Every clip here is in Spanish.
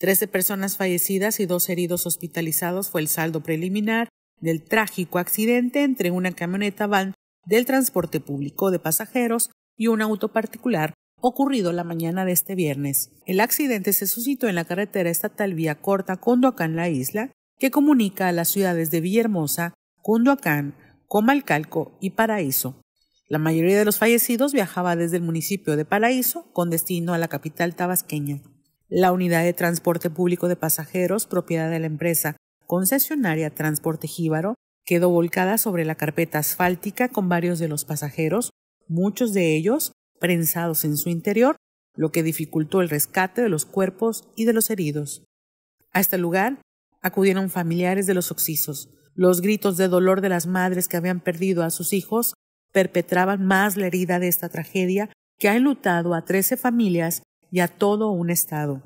Trece personas fallecidas y dos heridos hospitalizados fue el saldo preliminar del trágico accidente entre una camioneta van del transporte público de pasajeros y un auto particular ocurrido la mañana de este viernes. El accidente se suscitó en la carretera estatal vía corta Condoacán La Isla, que comunica a las ciudades de Villahermosa, Cunduacán, Comalcalco y Paraíso. La mayoría de los fallecidos viajaba desde el municipio de Paraíso con destino a la capital tabasqueña. La unidad de transporte público de pasajeros, propiedad de la empresa concesionaria Transporte Jíbaro, quedó volcada sobre la carpeta asfáltica con varios de los pasajeros, muchos de ellos prensados en su interior, lo que dificultó el rescate de los cuerpos y de los heridos. A este lugar acudieron familiares de los oxisos. Los gritos de dolor de las madres que habían perdido a sus hijos perpetraban más la herida de esta tragedia que ha enlutado a trece familias y a todo un estado.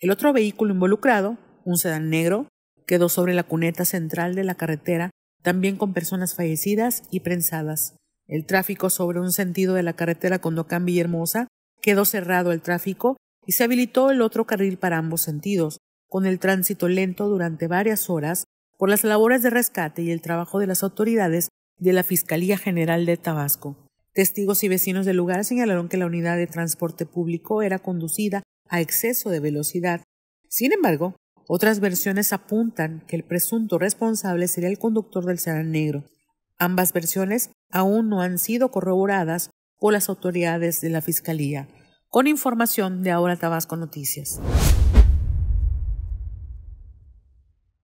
El otro vehículo involucrado, un sedán negro, quedó sobre la cuneta central de la carretera, también con personas fallecidas y prensadas. El tráfico sobre un sentido de la carretera Condocán Villahermosa quedó cerrado el tráfico y se habilitó el otro carril para ambos sentidos, con el tránsito lento durante varias horas por las labores de rescate y el trabajo de las autoridades de la Fiscalía General de Tabasco. Testigos y vecinos del lugar señalaron que la unidad de transporte público era conducida a exceso de velocidad. Sin embargo, otras versiones apuntan que el presunto responsable sería el conductor del sedán negro. Ambas versiones aún no han sido corroboradas por las autoridades de la Fiscalía. Con información de Ahora Tabasco Noticias.